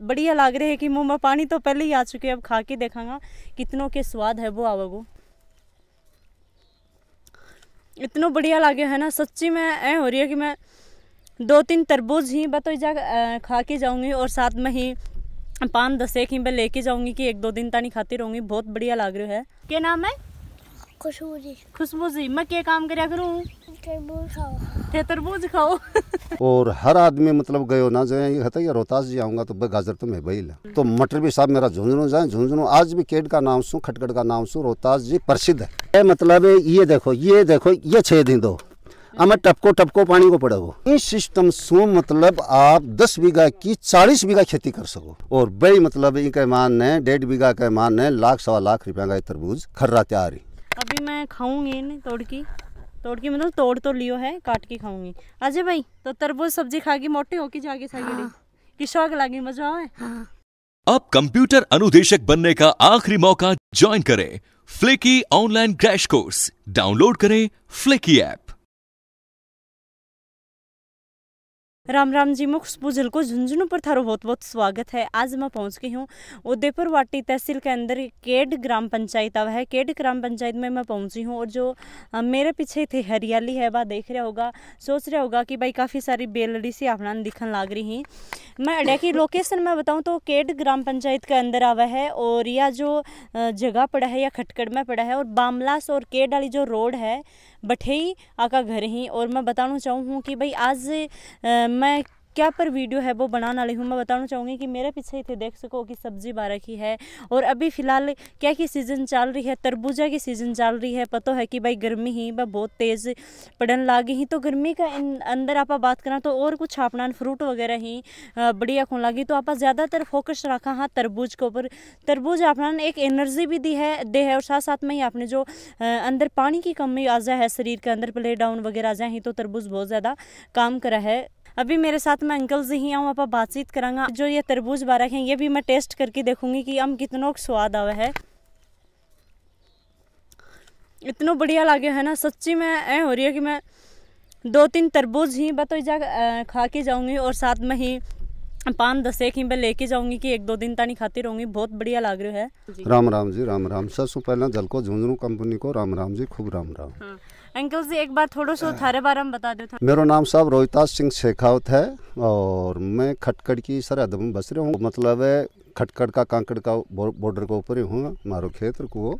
बढ़िया लग रहे है कि मुँह में पानी तो पहले ही आ चुके हैं अब खा के देखांगा कितनों के स्वाद है वो आवेगो। इतना बढ़िया लागे है ना सच्ची में ऐ हो रही है कि मैं दो तीन तरबूज ही बतो जा खा के जाऊँगी और साथ में ही पान दस एक ही मैं लेके जाऊँगी कि एक दो दिन तानी खाती रहूँगी बहुत बढ़िया लाग रहा है। क्या नाम है? खुशबू जी। खुशबू जी। मैं क्या काम करया करूँ? तरबूज खाओ तरबूज खाओ। और हर आदमी मतलब गयो ना जाए ये है रोहतास जी आऊँगा तो भाई गाजर तो मैं वही ला। तो मटर भी साहब मेरा झुंझुनू जाए झुंझुनू आज भी केड का नाम सु खटखट का नाम सु रोहतास जी प्रसिद्ध है। ये मतलब ये देखो ये देखो ये छह दिन दो। हमें टपको टपको पानी को पड़ेगो इस सिस्टम सु मतलब आप दस बीघा की चालीस बीघा खेती कर सको। और बड़ी मतलब इनके मान ने डेढ़ बीघा के मान ने लाख सवा लाख रुपया का तरबूज खर्रा तैयार ही। अभी मैं खाऊँगी तोड़ की। तोड़ की मतलब तोड़ तो लियो है काट के खाऊँगी। अजय भाई तो तरबूज सब्ज़ी खा के मोटे होके जाके सगेड़ी कि शौक लागे मज़ा आए। अब कंप्यूटर अनुदेशक बनने का आखिरी मौका ज्वाइन करें। Flicky online crash course download करें फ्लिकी ऐप राम राम जी मैं खुशबू को झुंझुनू पर थारो बहुत बहुत स्वागत है। आज मैं पहुँच गई हूँ उदयपुर वाटी तहसील के अंदर केड ग्राम पंचायत आवा है। केड ग्राम पंचायत में मैं पहुँची हूँ और जो मेरे पीछे थे हरियाली है, वह देख रहा होगा, सोच रहा होगा कि भाई काफ़ी सारी बेलड़ी सी अपना दिखन लाग रही हैं। मैं अड्डा की लोकेशन में बताऊँ तो केड ग्राम पंचायत के अंदर आवा है और यह जो जगह पड़ा है या खटकड़ में पड़ा है और बामलास और केड वाली जो रोड है बठेई आका घर ही। और मैं बताना चाहूँ कि भाई आज आ, मैं क्या पर वीडियो है वो बनाने वाली हूँ। मैं बताना चाहूँगी कि मेरे पीछे थे, देख सको कि सब्ज़ी बारह की है। और अभी फ़िलहाल क्या की सीज़न चल रही है? तरबूजा की सीज़न चल रही है। पता है कि भाई गर्मी ही वह बहुत तेज़ पड़न लागी ही। तो गर्मी का अंदर आप बात करें तो और कुछ अपना फ्रूट वगैरह ही बढ़िया खून लगी। तो आप ज़्यादातर फोकस रखा हाँ तरबूज के ऊपर। तरबूज अपना एक एनर्जी भी दी है, दे है। और साथ साथ में ही आपने जो अंदर पानी की कमी आ जाए है शरीर के अंदर प्ले डाउन वगैरह आ जाए तो तरबूज बहुत ज़्यादा काम करा है। अभी मेरे साथ में अंकल जी ही आऊँ आप बातचीत करांगा। जो ये तरबूज बारक हैं ये भी मैं टेस्ट करके देखूँगी कि हम कितनों को स्वाद आवा है। इतना बढ़िया लागे है ना सच्ची में ऐ हो रही है कि मैं दो तीन तरबूज ही बतो जा खा के जाऊँगी और साथ में ही पान दस एक ही मैं लेके जाऊँगी कि एक दो दिन तानी खाती रहूँगी। बहुत बढ़िया लग रहा है। राम राम जी राम राम। सबसे पहले जल को झुंझुनू कंपनी को राम राम जी खूब राम राम। हाँ। अंकल जी एक बार थोड़ा सा थारे बारे में बता दो था मेरा नाम साहब रोहिताज सिंह शेखावत है और मैं खटकड़ की सरहद में बस रहा हूँ। मतलब है खटकड़ का कांकड़ का बॉर्डर के ऊपर ही हूँ मारो क्षेत्र को।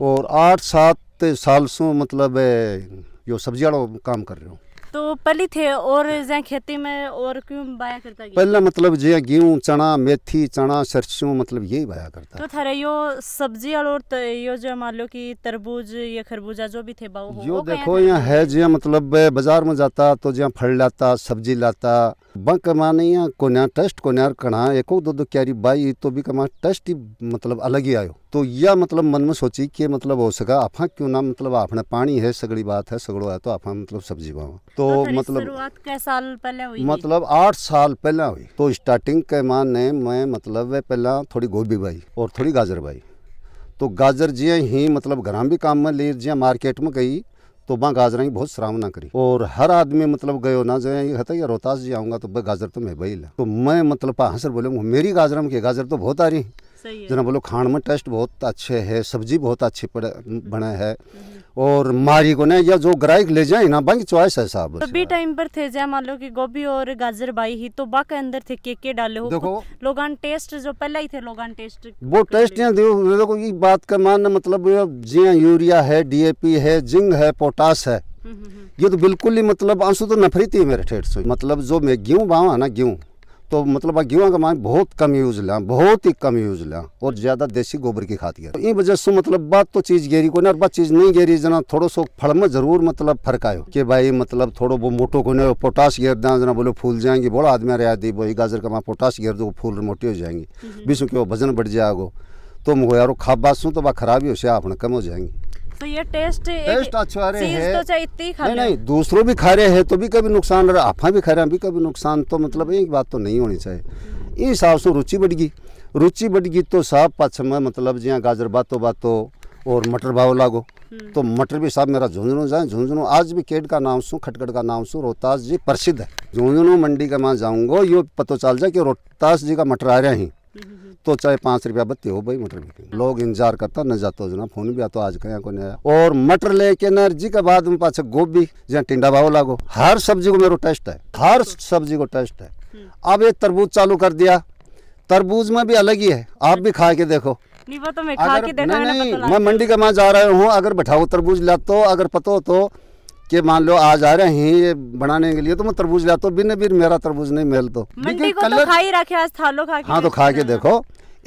और आठ सात साल से मतलब है, यो सब्ज़ी वाला काम कर रहा हूँ। तो पहले थे और जहाँ खेती में और क्यों बाया करता पहले मतलब जे गेहूँ चना मेथी चना सरसों मतलब यही बाया करता। तो थारे यो सब्ज़ी और त- यो जो मान लो कि तरबूज या खरबूजा जो भी थे हो यो वो देखो यहाँ है जो मतलब बाज़ार में जाता तो जहाँ फल लाता सब्ज़ी लाता बंक माने यहाँ कोन्या टेस्ट कोन्यार कणा एको दो दो क्यारी बाई तो भी कमा टेस्ट ही मतलब अलग ही आयो। तो यह मतलब मन में सोची कि मतलब हो सका। आप क्यों ना मतलब आपने पानी है सगड़ी बात है सगड़ो है तो आप मतलब सब्ज़ी बावा तो तो मतलब साल पहले हुई मतलब आठ साल पहले हुई। तो स्टार्टिंग के मान ने मैं मतलब वे पहला थोड़ी गोभी बाई और थोड़ी गाजर बाई। तो गाजर जिया ही मतलब घर भी काम में ले जिया मार्केट में गई तो वहाँ गाजर की बहुत सराहना करी। और हर आदमी मतलब गयो ना ये कहता है रोहतास जी आऊँगा तो भाई गाजर तो मैं वही ला। तो मैं मतलब हाँ सर बोले मेरी गाजर में गाजर तो बहुत आ रही है। जना बोलो खान में टेस्ट बहुत अच्छे है सब्ज़ी बहुत अच्छी पड़े बने है और मारी को ना या जो ग्राहक ले जाए ना बाकी चॉइस है साहब। तो बी टाइम पर थे जहाँ मान लो कि गोभी और गाजर बाई ही तो बा के अंदर थे के के डाले हो? देखो। लोगान टेस्ट जो पहले ही थे लोगान टेस्ट वो टेस्ट यहाँ देखो ये बात का मान मतलब जी यूरिया है डीएपी है जिंक है पोटास है हम्म, हम्म, हम्म। ये तो बिल्कुल ही मतलब आँसू तो नफरत ही है मेरे ठेठ से। मतलब जो मैं गेहूँ बावा ना गेहूँ तो मतलब गेहूँ का मान बहुत कम यूज़ लिया बहुत ही कम यूज़ लिया और ज़्यादा देसी गोबर की खाद किया। तो इन वजह से मतलब बात तो चीज़ गेरी को ना और बात चीज़ नहीं गेरी जना थोड़ा सो फल में ज़रूर मतलब फ़र्क आयो कि भाई मतलब थोड़ा वो मोटो को नहीं पोटास घेर दें जना बोलो फूल जाएँगे बड़ा आदमी रहा दी वही गाजर का माँ पोटास घेर दो फूल मोटी हो जाएँगे। बीसों के वो वज़न बढ़ जाएगो? तो मुझे यारो खा सुन तो वह खराब ही हो से आपने कम हो जाएँगी। तो ये टेस्ट एक टेस्ट अच्छा रहे चीज़ है। तो इतनी खा नहीं नहीं दूसरों भी खा रहे हैं तो भी कभी नुकसान रहा आपा भी खा रहे हैं भी कभी नुकसान तो मतलब एक बात तो नहीं होनी चाहिए। इस हिसाब से रुचि बढ़ गई। रुचि बढ़ गई तो साहब पाछ में मतलब जिया गाजर बातो बातो और मटर भाव लागो तो मटर भी साहब मेरा झुंझुनू जाए झुंझुनू आज भी केड का नाम सु खटखट का नाम सु रोहतास जी प्रसिद्ध है। झुंझुनू मंडी का मैं जाऊँगा यो पता चल जाए कि रोहतास जी का मटर आ रहे हैं। तो चाहे पाँच रुपया बत्ती हो भाई मटर बिके लोग इंतज़ार करता न जातो जना फ़ोन भी आता आज कहीं को नहीं आया और मटर लेके न जी के बाद में पाछे गोभी जहाँ टिंडा भाव लागो। हर सब्ज़ी को मेरा टेस्ट है हर सब्ज़ी को टेस्ट है। अब ये तरबूज चालू कर दिया। तरबूज में भी अलग ही है आप भी खा के देखो। नहीं वो तो मैं खा के देखा नहीं नहीं मैं मंडी का मैं जा रहा हूँ अगर बैठाओ तरबूज लाता तो अगर पतो तो कि मान लो आज आ रहे हैं ये बनाने के लिए तो मैं तरबूज लाता हूँ। बिन बिन मेरा तरबूज नहीं मिल तो मंडी को तो खा ही रखे आज थालो खा के हाँ तो खा के देखो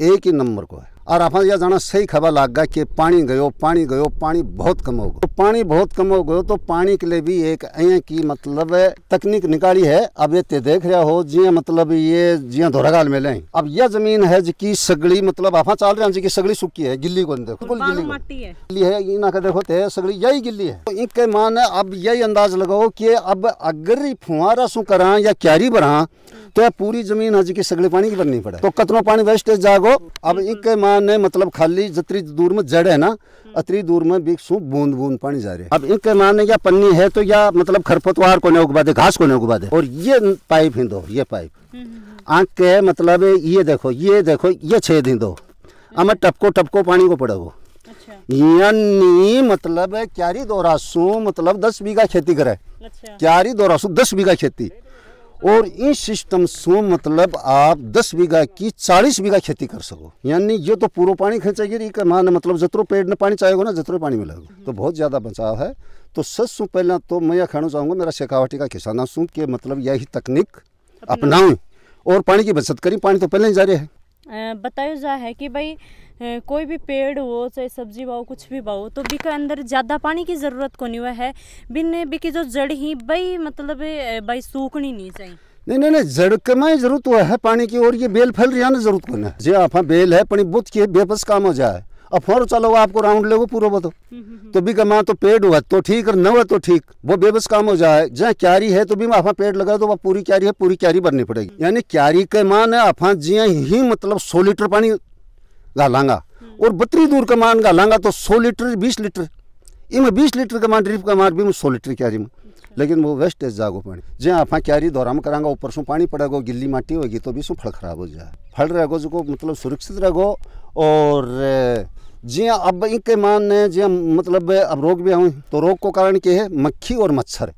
एक ही नंबर को है। और आप यह जाना सही खबर लग गया कि पानी गयो पानी गयो पानी बहुत कम हो गयो। तो पानी बहुत कम हो गयो तो पानी के लिए भी एक अं की मतलब तकनीक निकाली है। अब ये ते देख रहा हो जिया मतलब ये जिया धोरागाल में ले अब यह ज़मीन है जिकी सगड़ी मतलब आप चल रहे हैं जिकी सगड़ी सुखी है गिल्ली को देखो बिल्कुल गिल्ली माटी है। गिल्ली है इना का देखो ते सगड़ी यही गिल्ली है। तो इनके मान अब यही अंदाज लगाओ कि अब अगर ही फुहारा सु करा या क्यारी भरा तो पूरी ज़मीन हज की सगले पानी की भरनी पड़े। तो कतनो पानी वेस्टेज जागो। अब इनके मान ने मतलब खाली जितनी दूर में जड़ है ना अतरी दूर में भी सु बूंद बूंद पानी जा रहे हैं। अब इनके मान या पन्नी है तो या मतलब खरपतवार को नहीं उगवा दे घास को नहीं उगवा दे। और ये पाइप ही दो ये पाइप। आँख के मतलब ये देखो ये देखो ये छेद ही दो अब टपको टपको पानी को पड़ेगो अच्छा। यानी मतलब क्यारी दोरासू मतलब दस बीघा खेती करे। अच्छा। क्यारी दोरासू दस बीघा खेती। और इन सिस्टम से मतलब आप दस बीघा की चालीस बीघा खेती कर सको। यानी ये तो पूरा पानी खींचेगी कि मतलब जतरो पेड़ ने पानी चाहेगा ना जतरो पानी मिलेगा। तो बहुत ज़्यादा बचाव है। तो सबसे पहले तो मैं यह कहना चाहूँगा मेरा शेखावटी का किसाना सू के मतलब यही तकनीक अपनाऊं और पानी की बचत करी। पानी तो पहले ही जा रहे हैं। बतायो जा है कि भाई कोई भी पेड़ हो, चाहे सब्ज़ी बाओ कुछ भी बाओ तो बी के अंदर ज़्यादा पानी की ज़रूरत को नहीं हुआ है। बिन बी की जो जड़ ही, भाई मतलब भाई, सूखनी नहीं चाहिए। नहीं नहीं नहीं, जड़ में ज़रूरत हुआ है पानी की, और ये बेल फैल रही है ना ज़रूरत को ना जी आप बेल है, पानी बुत की बेबस काम हो जाए। अब फोर चलो, आपको राउंड ले पूरा बतो तो भी कमा तो पेड़ हुआ तो ठीक और न हुआ तो ठीक। वो बेबस काम हो जाए, जहाँ क्यारी है तो भी आप पेड़ लगा तो वह पूरी क्यारी है, पूरी क्यारी भरनी पड़ेगी। यानी क्यारी के मान है, आप जिया ही मतलब सौ लीटर पानी गालांगा और बतरी दूर का मान गालांगा तो सौ लीटर, बीस लीटर। इनमें बीस लीटर का मान ड्रिप का मान, भी मैं सौ लीटर क्यारी में। लेकिन वो वेस्टेज जागो पानी। जे आप क्यारी दौरा में करांगा, ऊपर से पानी पड़ेगा, गिल्ली माटी होगी तो भी सु फल खराब हो जाए। फल रहेगो जो मतलब सुरक्षित रहेगो और जिया अब इनके मान ने जिया मतलब अब रोग भी आऊँ तो रोग को कारण क्या है मक्खी और मच्छर।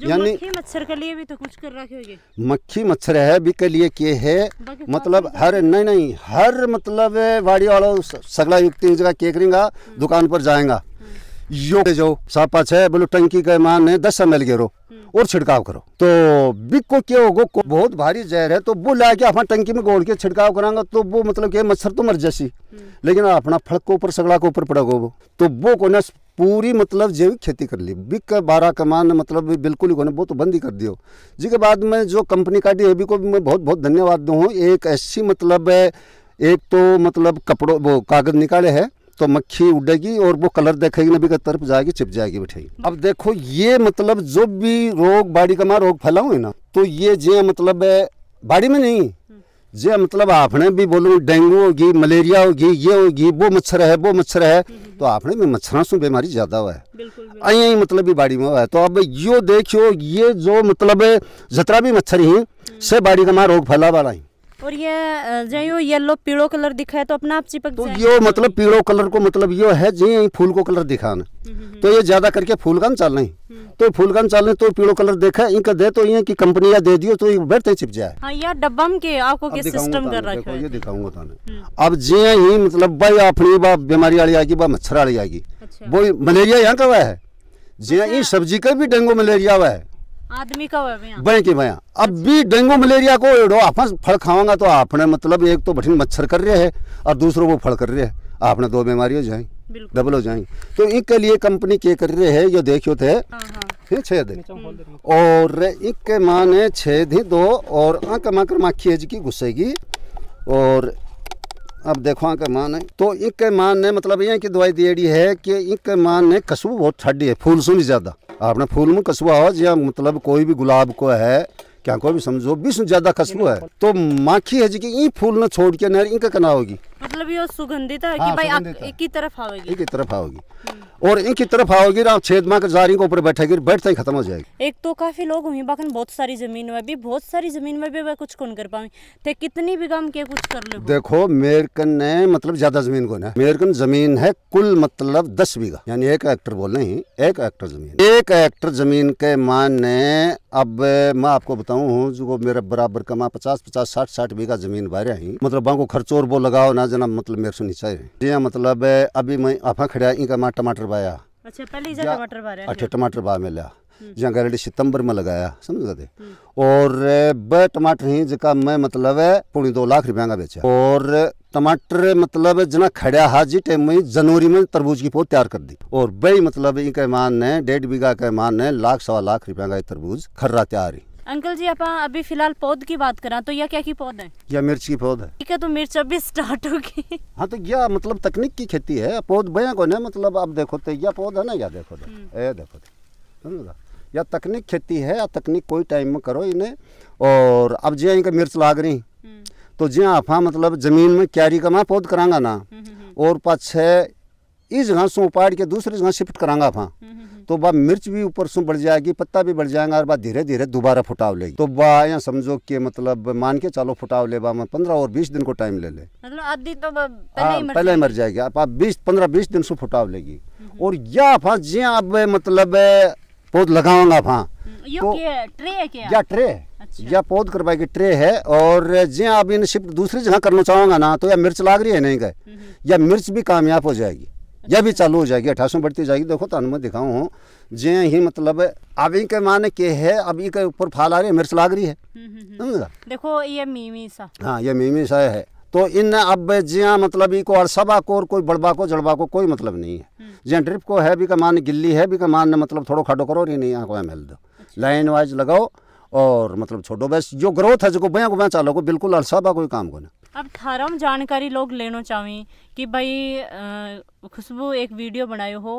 यानी- मच्छर के लिए भी तो कुछ कर रखे मक्खी मच्छर है भी के लिए के है मतलब हर नहीं। नहीं हर मतलब वाड़ी वालों सगला युक्ति जगह के करेंगा दुकान पर जाएगा। यो ले जाओ सापा छे बोलो टंकी के मान है दस एम एल गेरो और छिड़काव करो। तो बिक को क्या होगो को बहुत भारी जहर है तो वो लाके अपना टंकी में गोड़ के छिड़काव करांगा तो वो मतलब क्या मच्छर तो मर जैसी। लेकिन अपना फड़क के ऊपर सगड़ा के ऊपर पड़ेगा वो। तो वो को ना पूरी मतलब जैविक खेती कर ली। बिक का बारह कमान मतलब बिल्कुल ही को ना वो तो बंद ही कर दियो। जिसके बाद में जो कंपनी काटी है भी को भी मैं बहुत बहुत धन्यवाद दूँ एक ऐसी मतलब एक तो मतलब कपड़ों वो कागज़ निकाले है तो मक्खी उड़ेगी और वो कलर देखेगी नबी की तरफ़ जाएगी चिप जाएगी बैठेगी। अब देखो ये मतलब जो भी रोग बाड़ी का मार रोग फैलाऊ है ना तो ये जे मतलब है, बाड़ी में नहीं जे मतलब आपने भी बोलो डेंगू होगी मलेरिया होगी ये होगी वो मच्छर है वो मच्छर है तो आपने भी मच्छरों से बीमारी ज़्यादा हुआ है। आई मतलब भी बाड़ी में हुआ है। तो अब यो देखियो ये जो मतलब है, जतरा भी मच्छर ही से बाड़ी का मार रोग फैला वाला ही। और ये जो यो येलो पीड़ो कलर दिखा है तो अपना आप चिपक तो यो मतलब पीड़ो कलर को मतलब यो है जी फूल को कलर दिखाना। तो ये ज़्यादा करके फूल का चल नहीं। तो फूल का चल नहीं तो पीड़ो कलर देखा इनका दे तो ये की कंपनी या दे दियो तो ये बैठते चिप जाए। हाँ यार डब्बा में के आपको अब के सिस्टम कर रखा है? ये दिखाऊँगा ताने। अब जे ही मतलब भाई अपनी बा बीमारी वाली आएगी बा मच्छर वाली आएगी। अच्छा। वो मलेरिया यहाँ का हुआ है। जे सब्ज़ी का भी डेंगू मलेरिया हुआ है। आदमी का है यहाँ के भैया? अब भी डेंगू मलेरिया को एड़ो आपन फल खावांगा तो आपने मतलब एक तो बठिन मच्छर कर रहे है और दूसरों को फल कर रहे हैं। आपने दो बीमारी हो जाएँगी बिल्कुल। डबल हो जाएँगे तो इनके लिए कंपनी के कर रही है जो देखियो थे हाँ। हाँ दिन। और इनके माँ ने छः दी दो और आँख माँ कर माखी है जी की घुसेगी। और अब देखो के मान है। तो इनके मान ने मतलब ये की दवाई दिएड़ी है कि इनके मान ने कसू बहुत छड़ी है फूल सुनी ज़्यादा। आपने फूल में कसुआ हो या मतलब कोई भी गुलाब को है क्या कोई भी समझो बीस ज़्यादा कसबू है। तो माखी है जी की ई फूल ने छोड़ के नहर इनका कना होगी? मतलब ये सुगंधित है कि हाँ, भाई आप एक ही तरफ़ आवेगी इनकी तरफ़ आओगी। और इनकी तरफ़ आओगी ना छेद मार के जारी के ऊपर बैठेगी बैठते ही खत्म हो जाएगी। एक तो काफ़ी लोग हुई बाकन बहुत सारी ज़मीन में भी बहुत सारी ज़मीन में भी वह कुछ कौन कर पावे ते कितनी बीघा में के कुछ कर ले देखो मेरकन ने मतलब ज़्यादा ज़मीन को ना मेरकन ज़मीन है कुल मतलब दस बीघा। यानी एक हेक्टर बोल रहे हैं एक हेक्टर ज़मीन। एक हेक्टर ज़मीन के मान ने अब मैं आपको बताऊँ जो मेरे बराबर का मैं पचास पचास साठ साठ बीघा ज़मीन बाहर ही मतलब बाको खर्चो और वो लगाओ ना जना मतलब मेरे से नीचे है। जी मतलब अभी मैं आपा खड़ा इनका माँ टमाटर बाया अच्छा पहले टमाटर बारे अठे टमाटर बा में लिया जहाँ गारंटी सितंबर में लगाया समझ गए? और ब टमाटर ही जका मैं मतलब है पौनी दो लाख रुपया का बेचा। और टमाटर मतलब जना खड़ा हाजी टाइम में जनवरी में तरबूज की पौध तैयार कर दी। और बई मतलब इनके मान ने डेढ़ बीघा के मान ने लाख सवा लाख रुपया का तरबूज खर्रा तैयार ही। अंकल जी आप अभी फ़िलहाल पौध की बात करा तो यह क्या की पौध है? या मिर्च की पौध है। ठीक है तो मिर्च अभी स्टार्ट होगी। हाँ तो यह मतलब तकनीक की खेती है। पौध बया को ना मतलब अब देखो तो यह पौध है ना? या देखो तो। ए देखो तो। समझ या तकनीक खेती है या तकनीक कोई टाइम में करो इन्हें। और अब जो इनका मिर्च लाग रही हम्म, तो जो आप मतलब ज़मीन में क्यारी का मैं पौध करांगा ना हम्म, हम्म, और पाछे इस जगह से उपाड़ के दूसरी जगह शिफ्ट करांगा आपा हम्म, हम्म, तो बा मिर्च भी ऊपर से बढ़ जाएगी पत्ता भी बढ़ जाएगा और बा धीरे धीरे दोबारा फुटाव लेगी। तो बा या समझो कि मतलब मान के चलो फुटाव ले बा मैं पंद्रह और बीस दिन को टाइम ले ले। मतलब आधी तो पहले हाँ ही मर जाएगी। आप आप बीस पंद्रह बीस दिन से फुटाव लेगी। और या आप जिया अब मतलब पौध लगाऊँगा आप हम्म, तो- ट्रे है क्या? या ट्रे। है अच्छा। या पौध करवाए की ट्रे है और जिया आप इन शिफ्ट दूसरी जगह करना चाहूँगा ना तो या मिर्च लाग रही है नहीं गए या मिर्च भी कामयाब हो जाएगी। या भी चालू हो जाएगी अठासों बढ़ती जाएगी। देखो तो मैं दिखाऊँ हूँ जे ही मतलब अभी के माने के है अभी के ऊपर फाल आ रही है मिर्च लाग रही है। हम्म, हम्म, हम्म। समझा? देखो ये मीमी सा। हाँ ये मीमी सा है। तो इन अब जिया मतलब इको अरसबा को और कोई बड़बा को जड़बा को कोई मतलब नहीं है। जिया ड्रिप को है भी का मान गिल्ली है भी का मान मतलब थोड़ो खाडो करो नहीं यहाँ को मिल दो। लाइन वाइज लगाओ और मतलब छोड़ो। बस जो ग्रोथ है जो बया को बया चालो को बिल्कुल अरसबा कोई काम को ना। अब थारम जानकारी लोग लेना चाहें कि भाई खुशबू एक वीडियो बनायो हो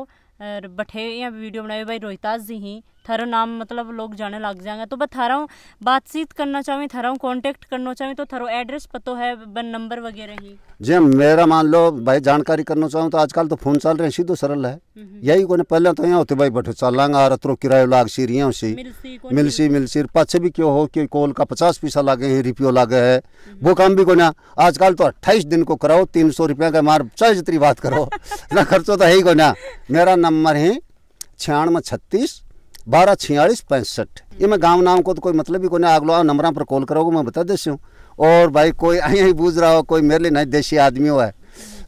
बठे या वीडियो बनायो भाई रोहितास जी ही। थारो नाम मतलब लोग जाने लग जाएँगे। तो बस थारा बातचीत करना चाहें थारा कॉन्टेक्ट करना चाहें तो थारो एड्रेस पतो है बन नंबर वगैरह ही। जी मेरा मान लो भाई जानकारी करना चाहूँ तो आजकल तो फ़ोन चल रहे हैं सीधो सरल है। यही को पहले तो यहाँ होते भाई बैठो चलांगा और अतरो किरायो लाग सी। रिया सी मिलसी मिलसी मिलसी पाछे भी क्यों हो कि कोल का पचास पैसा लागे है रिपियो लागे है वो काम भी को ना। आजकल तो अट्ठाईस दिन को कराओ तीन सौ रुपया का मार चाहे जितनी बात करो ना खर्चो तो है ही को ना। मेरा नंबर है छियानवे छत्तीस बारह छियालीस पैंसठ। ये मैं गाँव नाम को तो कोई मतलब ही को नहीं, अगलो नंबर पर कॉल करोगे मैं बता देती हूँ। और भाई, कोई आई बूझ रहा हो, कोई मेरे लिए नहीं, देसी आदमी हो है।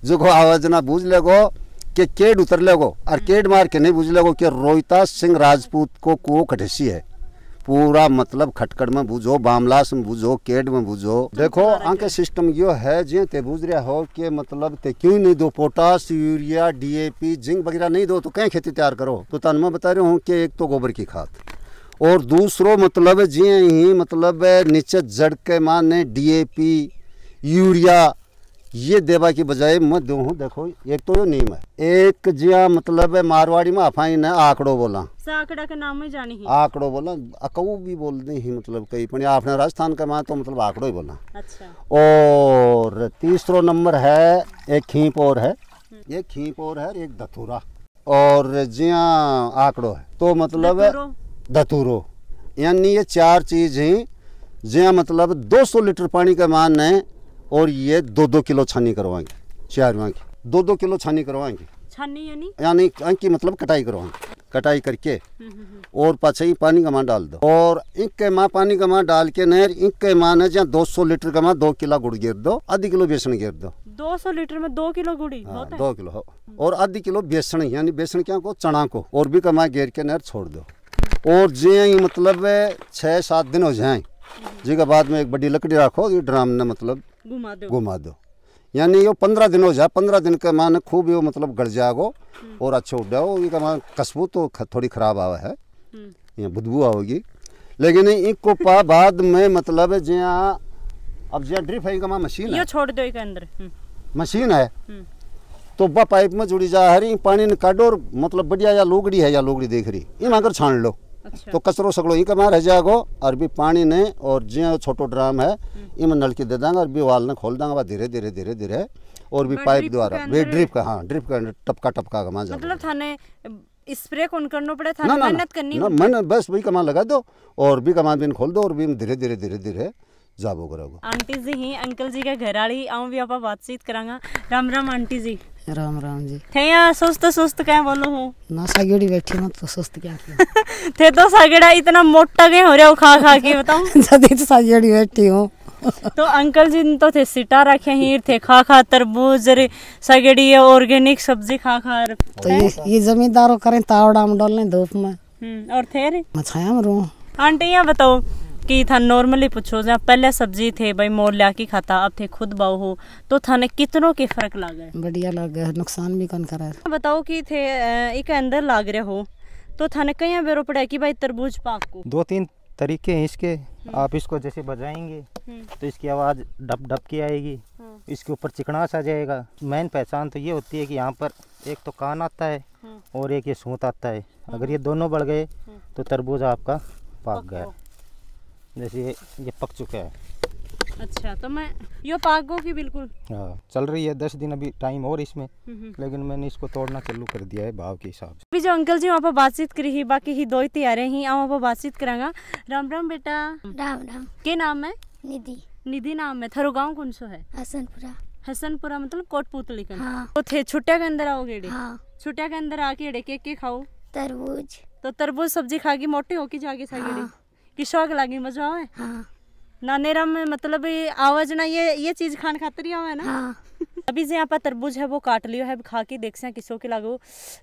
जो को आवाज़ ना बूझ लेगो, कि केड उतर लेगो, और केड मार के नहीं बूझ लेगो कि रोहिता सिंह राजपूत को कुओ कटेसी है। पूरा मतलब खटखट में बूझो बामलास में बूझो केड में बूझो। देखो आंके सिस्टम यो है जे ते बूझ रहा हो कि मतलब ते क्यों नहीं दो? पोटास यूरिया डीएपी जिंक वगैरह नहीं दो तो कहीं खेती तैयार करो। तो तन मैं बता रहा हूँ कि एक तो गोबर की खाद। और दूसरो मतलब जिए ही मतलब नीचे जड़ के माने डीएपी यूरिया ये देवा की बजाय मैं दो हूँ देखो एक तो यो नीम है। एक जिया मतलब है मारवाड़ी में अफाई ने आंकड़ो बोला। साकड़ा के नाम जानी ही। आंकड़ो बोला अकऊ भी बोलते ही मतलब कई पण आपने राजस्थान का माँ तो मतलब आंकड़ो ही बोला। अच्छा। और तीसरो नंबर है एक खींप और है। एक खींप और है एक धतूरा। और जिया आंकड़ो है तो मतलब? धतूरो। यानी ये चार चीज़ ही जिया मतलब 200 लीटर पानी का मान है और ये दो दो किलो छानी करवाएँगे चार की दो दो किलो छानी करवाएँगे। छानी यानी? यानी मतलब कटाई करवाएँगे। कटाई करके हम्म, हम्म, हम्म। और पाछे ही पानी का माँ डाल दो। और इंक के माँ पानी का माँ डाल के नहर इंक के माँ ने जहाँ दो सौ लीटर का माँ दो किलो गुड़ गिर दो आधी किलो बेसन गिर दो। 200 लीटर में दो किलो गुड़ी हाँ, दो किलो हो। और आधी किलो बेसन यानी बेसन क्या को? चना को। और भी कमा गिर के नहर छोड़ दो। और जे मतलब छः सात दिन हो जाए जी के बाद में एक बड़ी लकड़ी रखो ड्राम ने मतलब घुमा दो। घुमा दो। यानी ये पंद्रह दिन हो जाए पंद्रह दिन के मान खूब ये मतलब गड़ जाओ और अच्छे उठ जाओ ये का मान खुशबू तो थोड़ी खराब आवा है। हम्म, ये बदबू आओगी। लेकिन इनको पा बाद में मतलब जिया अब जिया ड्रिप है इनका माँ मशीन यो है। छोड़ दो के अंदर। हम्म, मशीन है? हम्म। तो बा पाइप में जुड़ी जा हरी पानी ने काटो और मतलब बढ़िया या लोगड़ी है या लोगड़ी देख रही इन आकर छान लो। अच्छा। तो कचरो सगड़ो ही कमा रह जाएगो और भी पानी ने और जो छोटो ड्राम है हम्म। इम नलकी दे देंगे और भी वाल ने खोल देंगे धीरे धीरे धीरे धीरे और भी पाइप द्वारा वे ड्रिप का हाँ ड्रिप का टपका टपका कमा जाएगा मतलब थाने स्प्रे कौन करना पड़े? थाने मेहनत करनी ना मन बस वही कमान लगा दो और भी कमान बिन खोल दो और भी धीरे धीरे धीरे धीरे जाबो करोगे। आंटी जी ही अंकल जी के घर वाली आऊँ भी आप बातचीत करांगा। राम राम आंटी जी। राम राम जी। थे यहाँ सुस्त सुस्त क्या बोलो हूँ? ना सागेड़ी बैठी मत तो सुस्त क्या किया? थे तो सगड़ा इतना मोटा के हो रहे हो खा खा के बताओ जदी तो सागेड़ी बैठी हूँ। तो अंकल जी ने तो थे सिटा रखे हीर थे खा खा तरबूज रे सगड़ी ऑर्गेनिक सब्ज़ी खा खा र- तो ये ये जमींदारों करें तावड़ा में डालने धूप में। हम्म, और थे रे? मैं छाया में रहूँ। आंटी यहाँ बताओ। कि था नॉर्मली पूछो जहाँ पहले सब्ज़ी थे भाई मोल ला के खाता अब थे खुद बाऊ हो तो थाने कितनों के फ़र्क लागे? बढ़िया लग गया नुकसान भी कौन करे? बताओ कि थे एक अंदर लाग रहे हो तो थाने कहीं बेरो पड़ा कि भाई तरबूज पाक को दो तीन तरीके हैं इसके आप इसको जैसे बजाएँगे हम्म, तो इसकी आवाज़ डप डप की आएगी हाँ, इसके ऊपर चिकनास आ जाएगा। मेन पहचान तो ये होती है कि यहाँ पर एक तो कान आता है हाँ, और एक ये सूत आता है। अगर ये दोनों बढ़ गए तो तरबूज आपका पाक गया। जैसे ये पक चुका है। अच्छा तो मैं यो पाक की बिल्कुल। हाँ चल रही है दस दिन अभी टाइम और इसमें हम्म, हम्म। लेकिन मैंने इसको तोड़ना चालू कर दिया है भाव के हिसाब से। अभी जो अंकल जी वहाँ पर बातचीत करी ही बाकी ही दो ही तैयारे ही वहाँ पर बातचीत करांगा। राम राम बेटा। राम राम। के नाम है? निधि। निधि नाम है। थारो गाँव कौन सो है? हसनपुरा। हसनपुरा मतलब कोटपुतली का। हाँ। तो थे छुट्टिया के अंदर आओगे हाँ। छुट्टिया के अंदर आके एड़े के के खाओ। तरबूज। तो तरबूज सब्ज़ी खागी मोटी होके जाके सागे हाँ। कि शौक लागी मज़ा आवे। हाँ। नानेरा में मतलब आवाज़ ना ये ये चीज़ खान खातिर ही आवे ना। हाँ। अभी जो यहाँ पर तरबूज है वो काट लियो है अब खा के देख से किसो के लागो।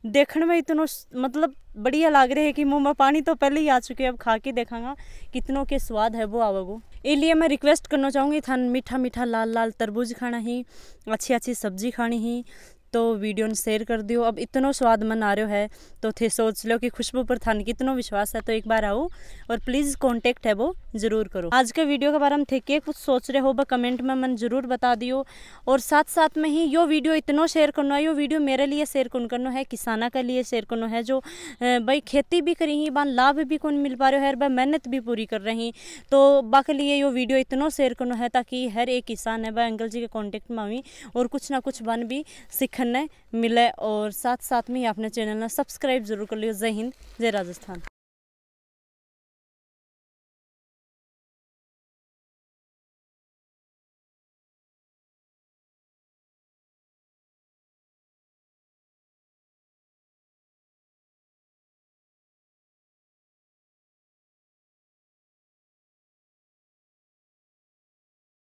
देखने में इतनो मतलब बढ़िया लग रहे है कि मुँह में पानी तो पहले ही आ चुके हैं अब खा के देखांगा कितनों के स्वाद है वो आवगो। इसलिए मैं रिक्वेस्ट करना चाहूँगी थान मीठा मीठा लाल लाल तरबूज खाना ही अच्छी अच्छी सब्ज़ी खानी ही। तो वीडियो ने शेयर कर दियो। अब इतनो स्वाद मन आ रहा है तो थे सोच लो कि खुशबू पर थान कितनो विश्वास है तो एक बार आओ और प्लीज़ कांटेक्ट है वो, ज़रूर करो। आज के वीडियो के बारे में थे के कुछ सोच रहे हो बा कमेंट में मन ज़रूर बता दियो। और साथ साथ में ही यो वीडियो इतनो शेयर करना है, यो वीडियो मेरे लिए शेयर कौन करना है? किसाना के लिए शेयर करना है, जो भाई खेती भी करी ही, बान लाभ भी कौन मिल पा रहे हो? है मेहनत भी पूरी कर रही तो बाकी लिए यो वीडियो इतनो शेयर करना है, ताकि हर एक किसान है, भाई अंकल जी के कॉन्टेक्ट में आवी और कुछ ना कुछ बन भी सीखने मिले और साथ साथ में ही अपने चैनल ने सब्सक्राइब ज़रूर कर लियो। जय हिंद, जय राजस्थान।